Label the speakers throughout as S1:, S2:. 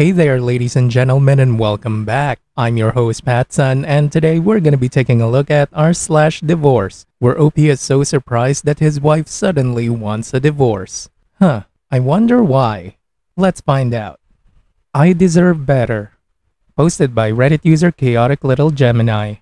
S1: Hey there, ladies and gentlemen, and welcome back. I'm your host, PattSun, and today we're gonna be taking a look at r slash divorce, where OP is so surprised that his wife suddenly wants a divorce. Huh, I wonder why. Let's find out. I deserve better. Posted by Reddit user Chaotic Little Gemini.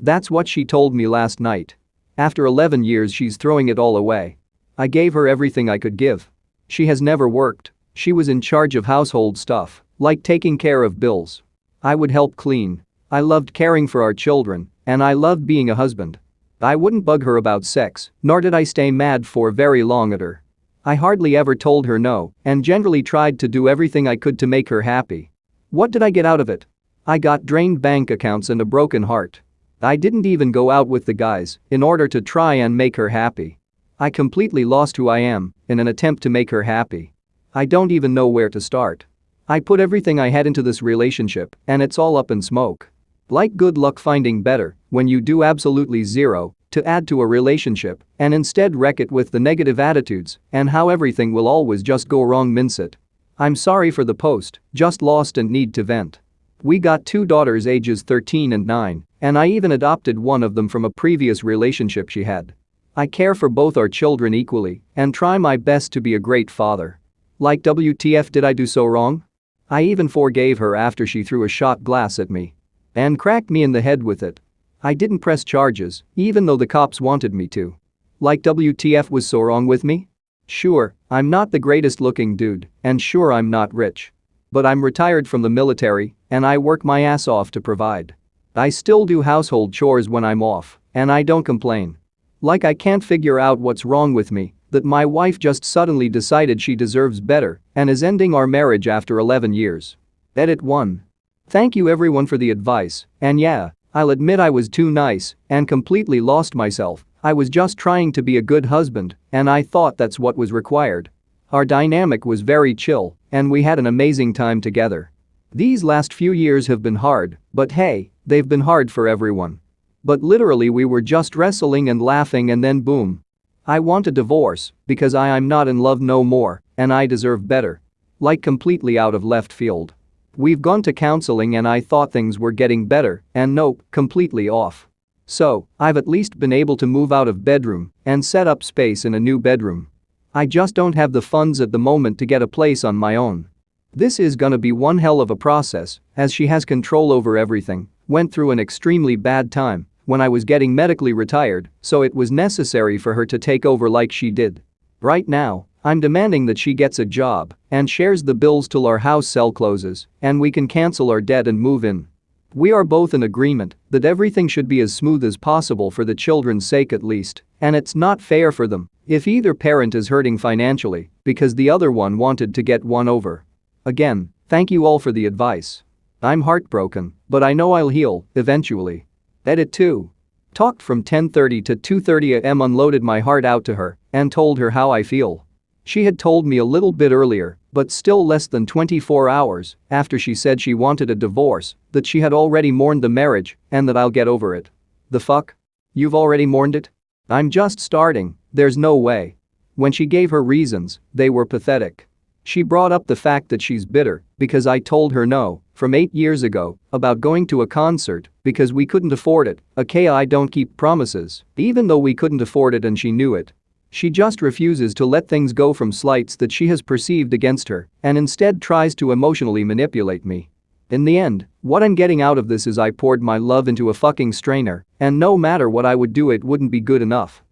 S2: That's what she told me last night. After 11 years, she's throwing it all away. I gave her everything I could give. She has never worked. She was in charge of household stuff, like taking care of bills. I would help clean. I loved caring for our children, and I loved being a husband. I wouldn't bug her about sex, nor did I stay mad for very long at her. I hardly ever told her no, and generally tried to do everything I could to make her happy. What did I get out of it? I got drained bank accounts and a broken heart. I didn't even go out with the guys in order to try and make her happy. I completely lost who I am in an attempt to make her happy. I don't even know where to start. I put everything I had into this relationship, and it's all up in smoke. Like good luck finding better when you do absolutely zero to add to a relationship and instead wreck it with the negative attitudes and how everything will always just go wrong mince it. I'm sorry for the post, just lost and need to vent. We got two daughters ages 13 and 9, and I even adopted one of them from a previous relationship she had. I care for both our children equally and try my best to be a great father. Like WTF did I do so wrong? I even forgave her after she threw a shot glass at me. And cracked me in the head with it. I didn't press charges, even though the cops wanted me to. Like WTF was so wrong with me? Sure, I'm not the greatest looking dude, and sure I'm not rich. But I'm retired from the military, and I work my ass off to provide. I still do household chores when I'm off, and I don't complain. Like I can't figure out what's wrong with me, that my wife just suddenly decided she deserves better and is ending our marriage after 11 years. Edit 1. Thank you everyone for the advice, and yeah, I'll admit I was too nice and completely lost myself. I was just trying to be a good husband, and I thought that's what was required. Our dynamic was very chill, and we had an amazing time together. These last few years have been hard, but hey, they've been hard for everyone. But literally we were just wrestling and laughing and then boom, I want a divorce because I am not in love no more and I deserve better. Like completely out of left field. We've gone to counseling and I thought things were getting better and nope, completely off. So, I've at least been able to move out of bedroom and set up space in a new bedroom. I just don't have the funds at the moment to get a place on my own. This is gonna be one hell of a process as she has control over everything, went through an extremely bad time when I was getting medically retired, so it was necessary for her to take over like she did. Right now, I'm demanding that she gets a job and shares the bills till our house sale closes and we can cancel our debt and move in. We are both in agreement that everything should be as smooth as possible for the children's sake at least, and it's not fair for them if either parent is hurting financially because the other one wanted to get one over. Again, thank you all for the advice. I'm heartbroken, but I know I'll heal eventually. Edit 2. Talked from 10.30 to 2.30 am unloaded my heart out to her and told her how I feel. She had told me a little bit earlier, but still less than 24 hours after she said she wanted a divorce, that she had already mourned the marriage and that I'll get over it. The fuck? You've already mourned it? I'm just starting, there's no way. When she gave her reasons, they were pathetic. She brought up the fact that she's bitter because I told her no from 8 years ago about going to a concert because we couldn't afford it. Okay, I don't keep promises, even though we couldn't afford it and she knew it. She just refuses to let things go from slights that she has perceived against her and instead tries to emotionally manipulate me. In the end, what I'm getting out of this is I poured my love into a fucking strainer, and no matter what I would do, it wouldn't be good enough.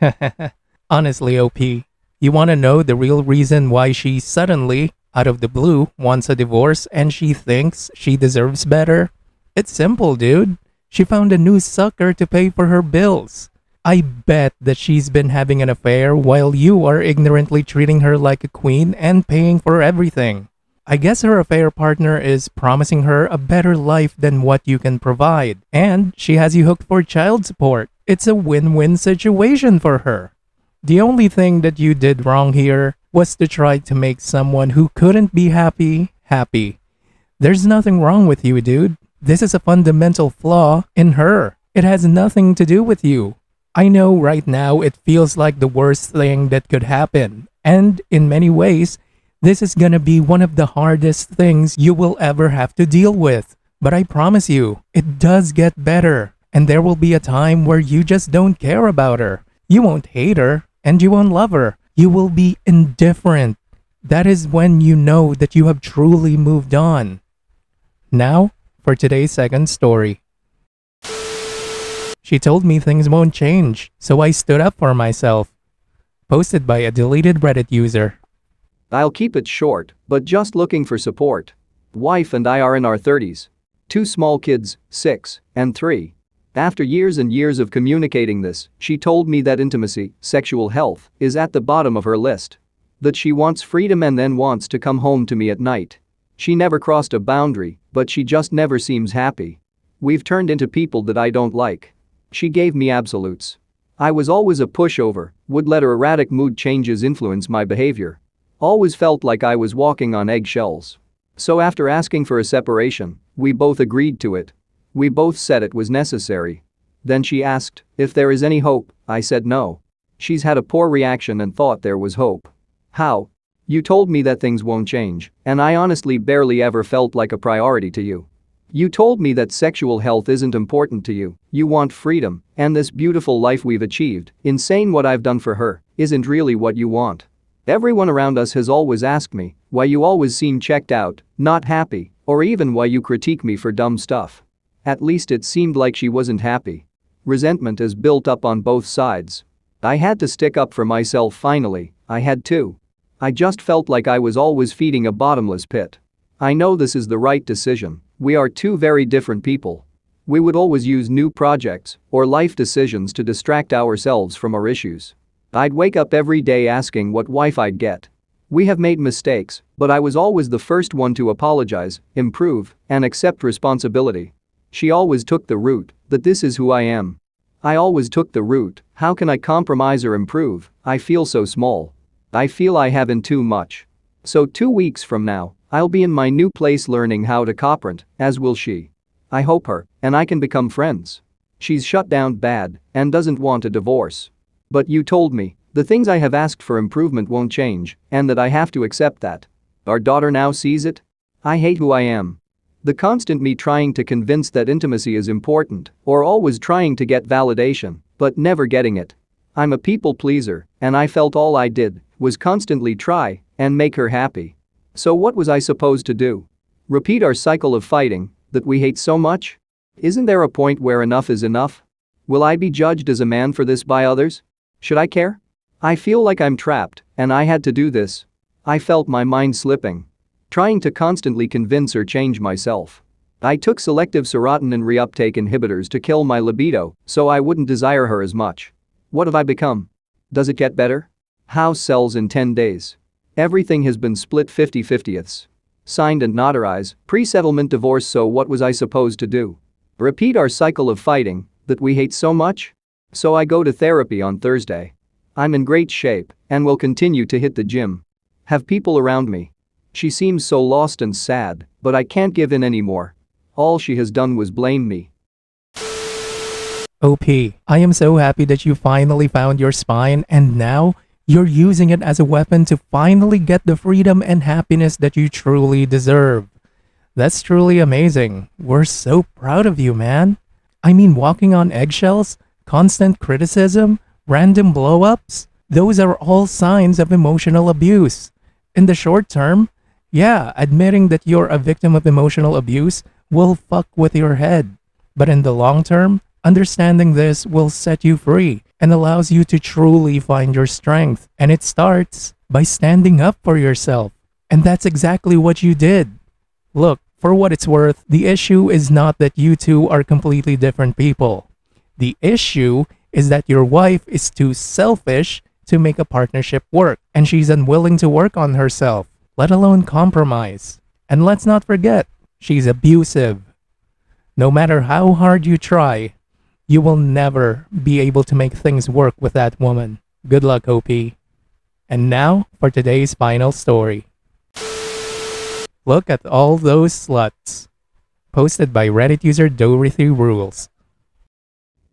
S1: Honestly, OP, you wanna know the real reason why she suddenly, out of the blue, wants a divorce and she thinks she deserves better? It's simple, dude. She found a new sucker to pay for her bills. I bet that she's been having an affair while you are ignorantly treating her like a queen and paying for everything. I guess her affair partner is promising her a better life than what you can provide, and she has you hooked for child support. It's a win win situation for her. The only thing that you did wrong here was to try to make someone who couldn't be happy happy. There's nothing wrong with you, dude. This is a fundamental flaw in her. It has nothing to do with you. I know right now it feels like the worst thing that could happen, and in many ways, This is gonna be one of the hardest things you will ever have to deal with. But I promise you, it does get better. And there will be a time where you just don't care about her. You won't hate her and you won't love her. You will be indifferent. That is when you know that you have truly moved on. Now, for today's second story. She told me things won't change, so I stood up for myself. Posted by a deleted Reddit user.
S2: I'll keep it short, but just looking for support. Wife and I are in our 30s. Two small kids, 6 and 3. After years and years of communicating this, she told me that intimacy, sexual health, is at the bottom of her list. That she wants freedom and then wants to come home to me at night. She never crossed a boundary, but she just never seems happy. We've turned into people that I don't like. She gave me absolutes. I was always a pushover, would let her erratic mood changes influence my behavior. Always felt like I was walking on eggshells. So after asking for a separation, we both agreed to it. We both said it was necessary. Then she asked if there is any hope, I said no. She's had a poor reaction and thought there was hope. How? You told me that things won't change, and I honestly barely ever felt like a priority to you. You told me that sexual health isn't important to you, you want freedom, and this beautiful life we've achieved, insane what I've done for her, isn't really what you want. Everyone around us has always asked me why you always seem checked out, not happy, or even why you critique me for dumb stuff. At least it seemed like she wasn't happy. Resentment is built up on both sides. I had to stick up for myself finally, I had to. I just felt like I was always feeding a bottomless pit. I know this is the right decision, we are two very different people. We would always use new projects or life decisions to distract ourselves from our issues. I'd wake up every day asking what wife I'd get. We have made mistakes, but I was always the first one to apologize, improve, and accept responsibility. She always took the route that this is who I am. I always took the route, how can I compromise or improve? I feel so small. I feel I haven't too much. So two weeks from now, I'll be in my new place learning how to cooperate, as will she. I hope her and I can become friends. She's shut down bad and doesn't want a divorce. But you told me the things I have asked for improvement won't change and that I have to accept that. Our daughter now sees it? I hate who I am. The constant me trying to convince that intimacy is important or always trying to get validation but never getting it. I'm a people pleaser and I felt all I did was constantly try and make her happy. So what was I supposed to do? Repeat our cycle of fighting that we hate so much? Isn't there a point where enough is enough? Will I be judged as a man for this by others? Should I care? I feel like I'm trapped and I had to do this. I felt my mind slipping. Trying to constantly convince or change myself. I took selective serotonin reuptake inhibitors to kill my libido so I wouldn't desire her as much. What have I become? Does it get better? House sells in 10 days. Everything has been split 50-50ths. Signed and notarized, pre-settlement divorce so what was I supposed to do? Repeat our cycle of fighting that we hate so much? So I go to therapy on Thursday. I'm in great shape and will continue to hit the gym. Have people around me. She seems so lost and sad, but I can't give in anymore. All she has done was blame me.
S1: OP, I am so happy that you finally found your spine and now you're using it as a weapon to finally get the freedom and happiness that you truly deserve. That's truly amazing. We're so proud of you, man. I mean, walking on eggshells, constant criticism, random blowups, those are all signs of emotional abuse. In the short term, yeah, admitting that you're a victim of emotional abuse will fuck with your head. But in the long term, understanding this will set you free and allows you to truly find your strength. And it starts by standing up for yourself. And that's exactly what you did. Look, for what it's worth, the issue is not that you two are completely different people. The issue is that your wife is too selfish to make a partnership work, and she's unwilling to work on herself, let alone compromise. And let's not forget, she's abusive. No matter how hard you try, you will never be able to make things work with that woman. Good luck, OP. And now for today's final story. Look at all those sluts. Posted by Reddit user Dorothy Rules.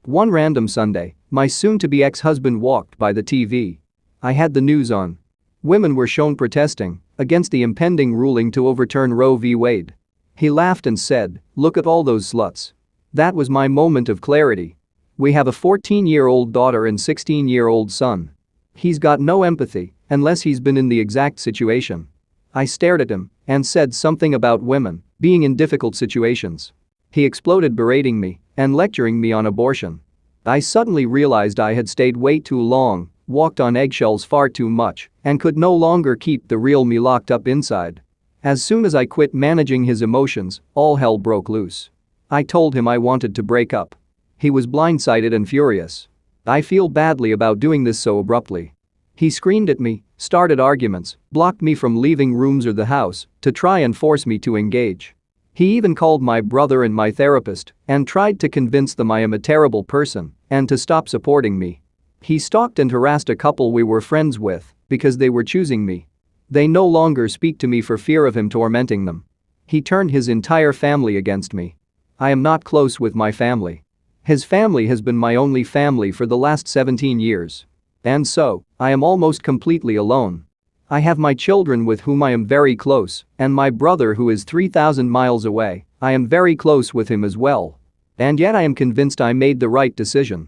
S2: One random Sunday, my soon-to-be ex-husband walked by the TV. I had the news on. Women were shown protesting against the impending ruling to overturn Roe v. Wade. He laughed and said, Look at all those sluts. That was my moment of clarity. We have a 14 year old daughter and 16 year old son. He's got no empathy unless he's been in the exact situation. I stared at him and said something about women being in difficult situations. He exploded berating me and lecturing me on abortion. I suddenly realized I had stayed way too long, walked on eggshells far too much, and could no longer keep the real me locked up inside. As soon as I quit managing his emotions, all hell broke loose. I told him I wanted to break up. He was blindsided and furious. I feel badly about doing this so abruptly. He screamed at me, started arguments, blocked me from leaving rooms or the house to try and force me to engage. He even called my brother and my therapist and tried to convince them I am a terrible person and to stop supporting me. He stalked and harassed a couple we were friends with because they were choosing me. They no longer speak to me for fear of him tormenting them. He turned his entire family against me. I am not close with my family. His family has been my only family for the last 17 years. And so, I am almost completely alone. I have my children with whom I am very close, and my brother who is 3,000 miles away, I am very close with him as well. And yet I am convinced I made the right decision.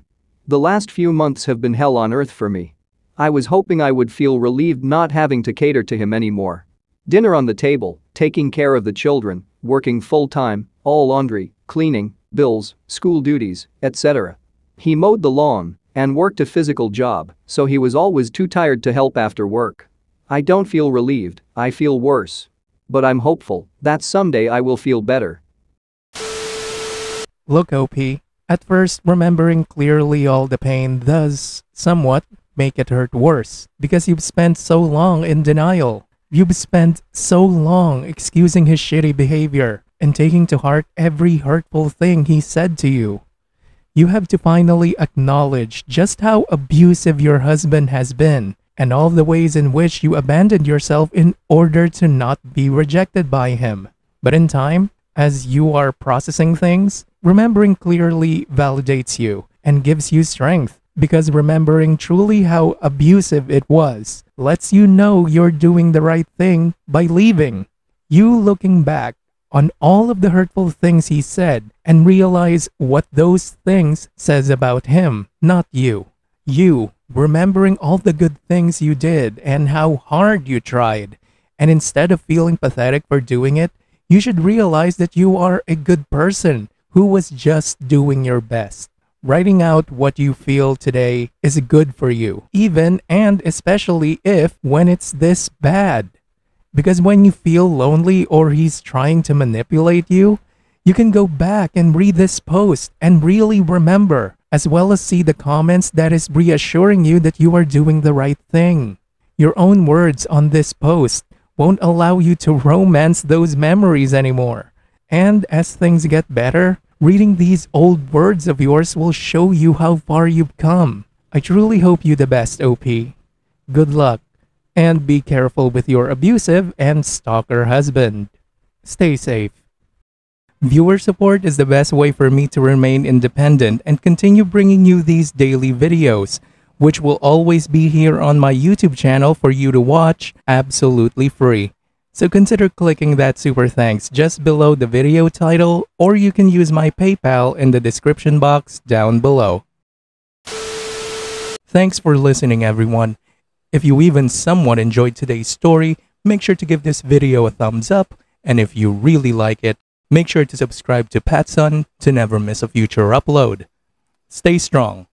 S2: The last few months have been hell on earth for me. I was hoping I would feel relieved not having to cater to him anymore. Dinner on the table, taking care of the children, working full time, all laundry, cleaning, bills, school duties, etc. He mowed the lawn and worked a physical job, so he was always too tired to help after work. I don't feel relieved, I feel worse. But I'm hopeful that someday I will feel better.
S1: Look, OP, at first remembering clearly all the pain does somewhat make it hurt worse because you've spent so long in denial. You've spent so long excusing his shitty behavior and taking to heart every hurtful thing he said to you. You have to finally acknowledge just how abusive your husband has been and all the ways in which you abandoned yourself in order to not be rejected by him. But in time, as you are processing things, remembering clearly validates you and gives you strength because remembering truly how abusive it was lets you know you're doing the right thing by leaving. You looking back on all of the hurtful things he said and realize what those things says about him, not you. You remembering all the good things you did and how hard you tried. And instead of feeling pathetic for doing it, you should realize that you are a good person who was just doing your best. Writing out what you feel today is good for you, even and especially if when it's this bad. Because when you feel lonely or he's trying to manipulate you, you can go back and read this post and really remember as well as see the comments that is reassuring you that you are doing the right thing. Your own words on this post won't allow you to romance those memories anymore. And as things get better, reading these old words of yours will show you how far you've come. I truly hope you the best, OP. Good luck, and be careful with your abusive and stalker husband. Stay safe. Viewer support is the best way for me to remain independent and continue bringing you these daily videos, which will always be here on my YouTube channel for you to watch absolutely free. So consider clicking that super thanks just below the video title or you can use my PayPal in the description box down below. Thanks for listening everyone. If you even somewhat enjoyed today's story, make sure to give this video a thumbs up and if you really like it, Make sure to subscribe to PattSun to never miss a future upload. Stay strong.